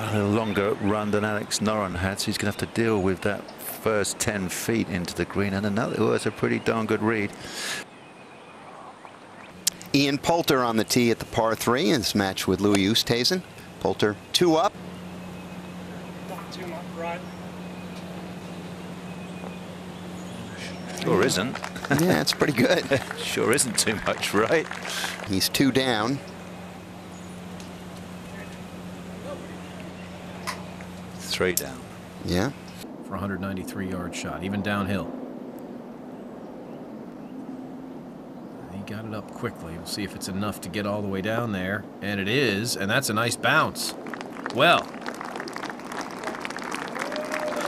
A little longer run than Alex Noren had, so he's going to have to deal with that first 10 feet into the green. And another oh, was a pretty darn good read. Ian Poulter on the tee at the par three in this match with Louis Oosthuizen. Poulter two up. Sure isn't. yeah, it's pretty good. sure isn't too much, right? He's two down. Three down. Yeah. For a 193 yard shot, even downhill. He got it up quickly. We'll see if it's enough to get all the way down there. And it is, and that's a nice bounce. Well,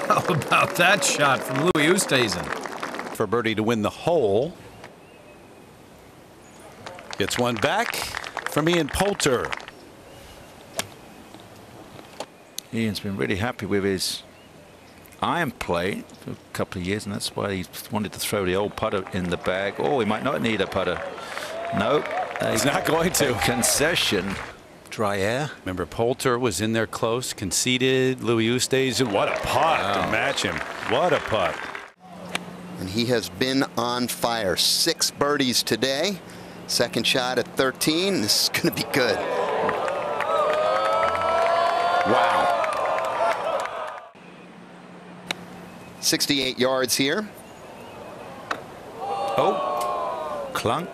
how about that shot from Louis Oosthuizen? For Birdie to win the hole. Gets one back from Ian Poulter. Ian's been really happy with his iron play for a couple of years, and that's why he wanted to throw the old putter in the bag. Oh, he might not need a putter. No, he's not going to. Concession. Dry air. Remember, Poulter was in there close, conceded. Louis Oosthuizen, what a putt wow. to match him. What a putt. And he has been on fire. Six birdies today. Second shot at 13. This is going to be good. Wow. 68 yards here. Oh, clunk.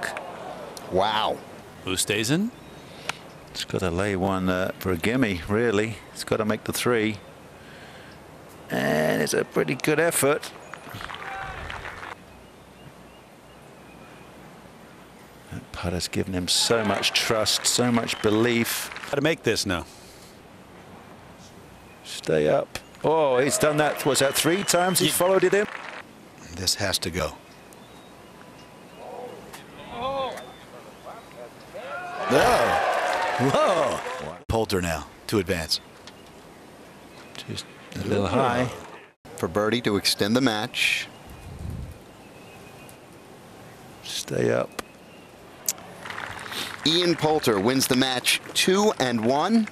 Wow. Oosthuizen. It's got to lay one uh, for a gimme, really. It's got to make the three. And it's a pretty good effort. That putter's given him so much trust, so much belief. How to make this now? Stay up. Oh, he's done that. Was that three times he's followed it in? This has to go. No. Whoa. Poulter now to advance. Just a little high. For Birdie to extend the match. Stay up. Ian Poulter wins the match two and one.